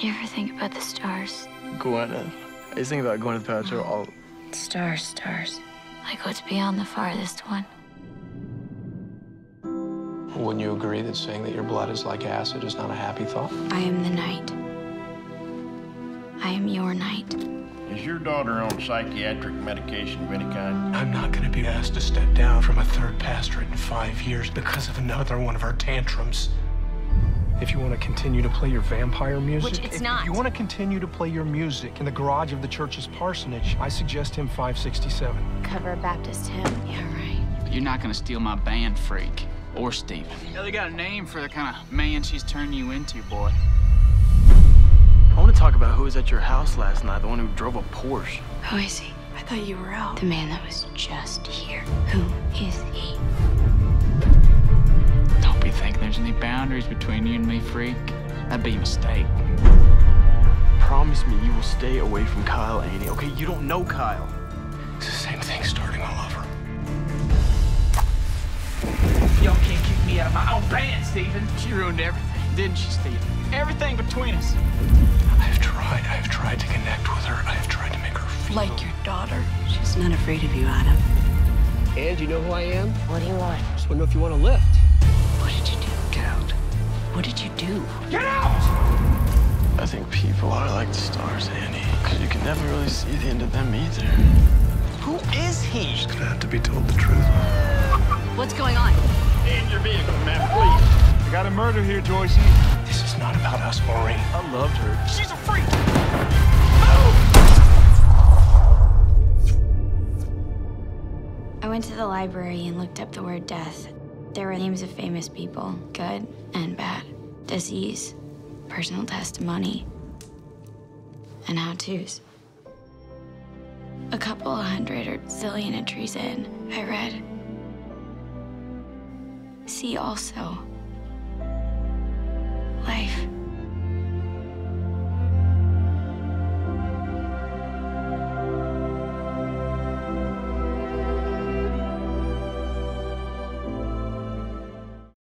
You ever think about the stars? Gwyneth. I used to think about Gwyneth Paltrow all. Stars, stars. Like what's beyond the farthest one. Wouldn't you agree that saying that your blood is like acid is not a happy thought? I am the night. I am your night. Is your daughter on psychiatric medication of any kind? I'm not going to be asked to step down from a third pastorate in five years because of another one of our tantrums. If you want to continue to play your vampire music, Which it's if not. you want to continue to play your music in the garage of the church's parsonage, I suggest him 567. Cover a Baptist hymn. Yeah, right. You're not gonna steal my band, freak. Or Steven. Yeah, they got a name for the kind of man she's turned you into, boy. I want to talk about who was at your house last night, the one who drove a Porsche. Who is he? I thought you were out. The man that was just here. Boundaries between you and me, freak. That'd be a mistake. Promise me you will stay away from Kyle Annie, okay? You don't know Kyle. It's the same thing starting all over. Y'all can't kick me out of my own band, Steven. She ruined everything, didn't she, Steven? Everything between us. I have tried. I have tried to connect with her. I have tried to make her feel. Like your daughter. She's not afraid of you, Adam. And you know who I am? What do you want? I Just want to know if you want to lift. What did you do? Get out. What did you do? Get out! I think people are like the stars, Annie. Because you can never really see the end of them either. Who is he? She's gonna have to be told the truth. What's going on? In your vehicle, man, please. I got a murder here, Joycey. This is not about us, Maureen. I loved her. She's a freak! I went to the library and looked up the word death. There were names of famous people, good and bad, disease, personal testimony, and how to's. A couple hundred or zillion entries in, I read. See also